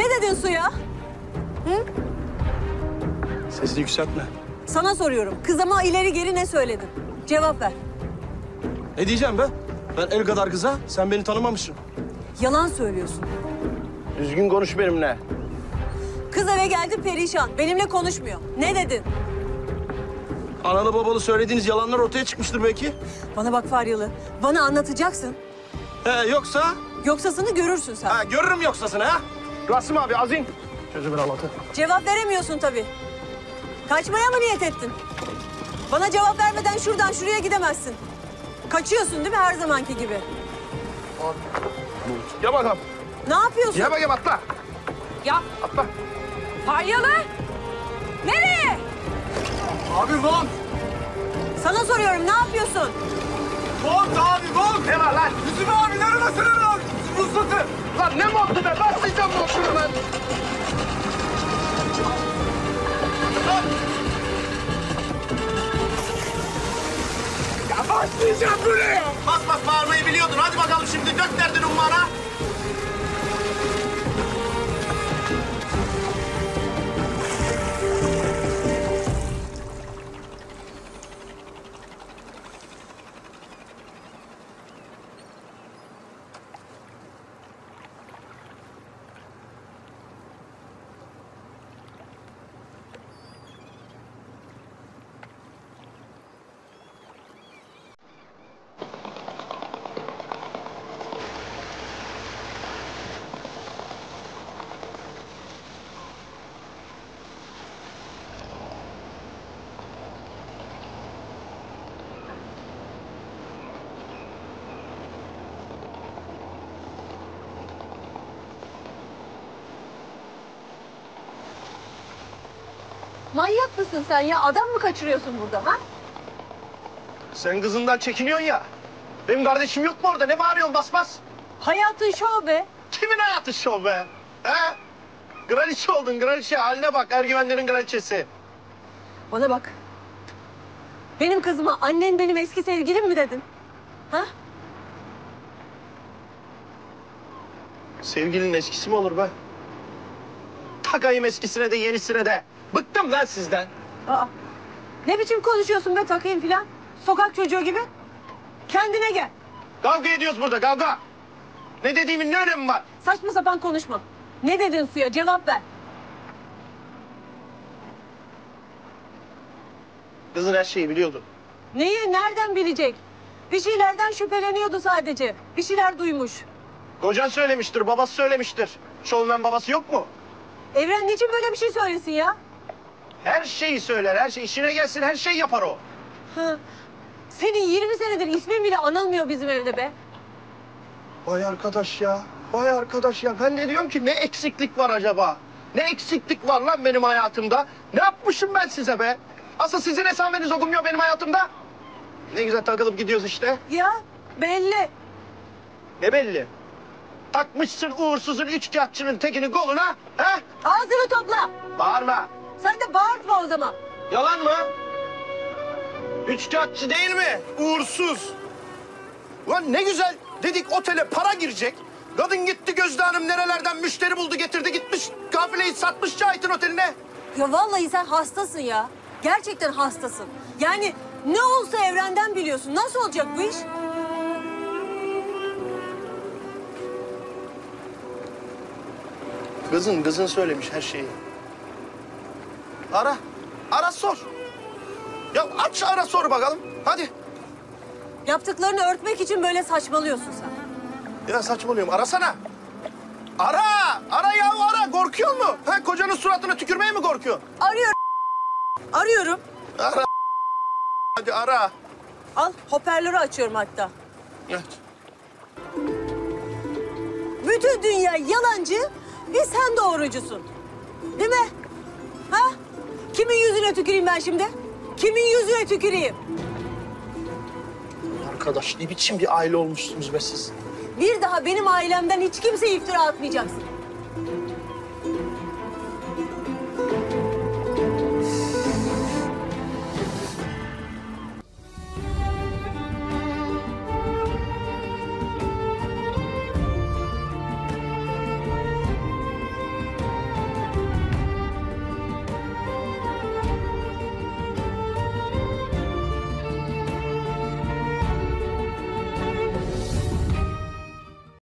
Ne dedin Suya? Sesini yükseltme. Sana soruyorum. Kızıma ileri geri ne söyledin? Cevap ver. Ne diyeceğim be? Ben el kadar kıza, sen beni tanımamışsın. Yalan söylüyorsun. Düzgün konuş benimle. Kız eve geldi perişan. Benimle konuşmuyor. Ne dedin? Analı babalı söylediğiniz yalanlar ortaya çıkmıştır belki. Bana bak Faryalı. Bana anlatacaksın. He yoksa? Yoksasını görürsün sen. Ha görürüm yoksasını ha. Rasim abi azin. Çözümünü anlatı. Cevap veremiyorsun tabii. Kaçmaya mı niyet ettin? Bana cevap vermeden şuradan şuraya gidemezsin. Kaçıyorsun değil mi her zamanki gibi? Ya bakalım. Ne yapıyorsun? Ya bakayım atla. Ya Atla. Faryalı! Nereye? Abi Von. Sana soruyorum ne yapıyorsun? Von abi Von. Ne var lan? Ya başlayacağım buraya. Bas bas bağırmayı biliyordun. Hadi bakalım şimdi dök derdin ummana. Manyak mısın sen ya? Adam mı kaçırıyorsun burada ha? Sen kızından çekiniyorsun ya. Benim kardeşim yok mu orada? Ne bağırıyorsun bas bas? Hayatın şov be. Kimin hayatı şov be? He? Kraliçe oldun kraliçe. Haline bak ergüvenlerin kraliçesi. Bana bak. Benim kızıma annen benim eski sevgilim mi dedin? Ha? Sevgilinin eskisi mi olur be? Takayım eskisine de yenisine de. Bıktım lan sizden. Aa, ne biçim konuşuyorsun be takayım filan? Sokak çocuğu gibi. Kendine gel. Kavga ediyoruz burada kavga. Ne dediğimin ne önemi var? Saçma sapan konuşma. Ne dedin suya? Cevap ver. Kızın her şeyi biliyordu. Neyi nereden bilecek? Bir şeylerden şüpheleniyordu sadece. Bir şeyler duymuş. Kocan söylemiştir, babası söylemiştir. Şovmen babası yok mu? Evren niçin böyle bir şey söylesin ya? Her şeyi söyler, her şey. işine gelsin her şey yapar o. Ha. Senin 20 senedir ismin bile anılmıyor bizim evde be. Vay arkadaş ya. Vay arkadaş ya. Ben de diyorum ki ne eksiklik var acaba? Ne eksiklik var lan benim hayatımda? Ne yapmışım ben size be? Asıl sizin esameniz okunmuyor benim hayatımda. Ne güzel takılıp gidiyoruz işte. Ya belli. Ne belli? Takmışsın uğursuzun üçkağıtçının tekini koluna. He? Ağzını topla. Bağırma. Sen de bağırtma o zaman. Yalan mı? Üçkağıtçı değil mi? Uğursuz. Ulan ne güzel dedik otele para girecek. Kadın gitti Gözde Hanım nerelerden müşteri buldu getirdi gitmiş. Kafileyi satmış Cahit'in oteline. Ya vallahi sen hastasın ya. Gerçekten hastasın. Yani ne olsa evrenden biliyorsun. Nasıl olacak bu iş? Kızın, kızın söylemiş her şeyi. Ara, ara sor. Ya aç ara sor bakalım. Hadi. Yaptıklarını örtmek için böyle saçmalıyorsun sen. Ya saçmalıyorum. Arasana. Ara, ara ya ara. Korkuyor mu? Ha, kocanın suratına tükürmeye mi korkuyorsun? Arıyorum. Arıyorum. Ara. Hadi ara. Al hoparlörü açıyorum hatta. Evet. Bütün dünya yalancı, bir sen doğrucusun. Değil mi? Yüzüne tüküreyim ben şimdi? Kimin yüzüne tüküreyim? Arkadaş ne biçim bir aile olmuşsunuz be siz? Bir daha benim ailemden hiç kimseye iftira atmayacaksın.